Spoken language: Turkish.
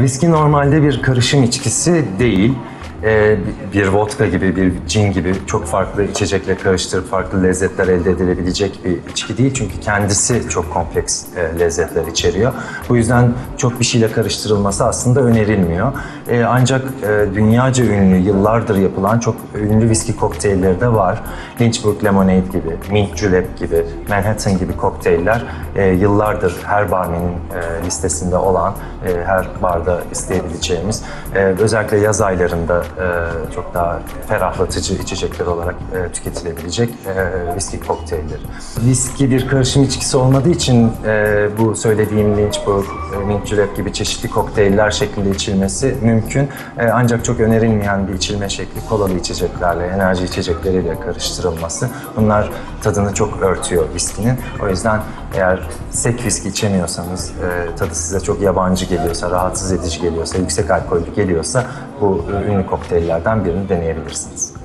Viski normalde bir karışım içkisi değil. Ee, bir vodka gibi, bir cin gibi çok farklı içecekle karıştırıp farklı lezzetler elde edilebilecek bir içki değil. Çünkü kendisi çok kompleks e, lezzetler içeriyor. Bu yüzden çok bir şeyle karıştırılması aslında önerilmiyor. E, ancak e, dünyaca ünlü, yıllardır yapılan çok ünlü viski kokteylleri de var. Lynchburg Lemonade gibi, Mint Julep gibi, Manhattan gibi kokteyller e, yıllardır her barmenin e, listesinde olan, e, her barda isteyebileceğimiz, e, özellikle yaz aylarında e, çok daha ferahlatıcı içecekler olarak e, tüketilebilecek e, viski kokteylleri. Viski bir karışım içkisi olmadığı için e, bu söylediğim Lynchburg, e, Julep gibi çeşitli kokteyller şeklinde içilmesi mümkün. E, ancak çok önerilmeyen bir içilme şekli kolalı içeceklerle, enerji içecekleriyle karıştırılması. Bunlar tadını çok örtüyor viskinin. O yüzden eğer sek viski içemiyorsanız, e, tadı size çok yabancı geliyorsa, rahatsız edici geliyorsa, yüksek alkollü geliyorsa bu ünlü kokteyllerden birini deneyebilirsiniz.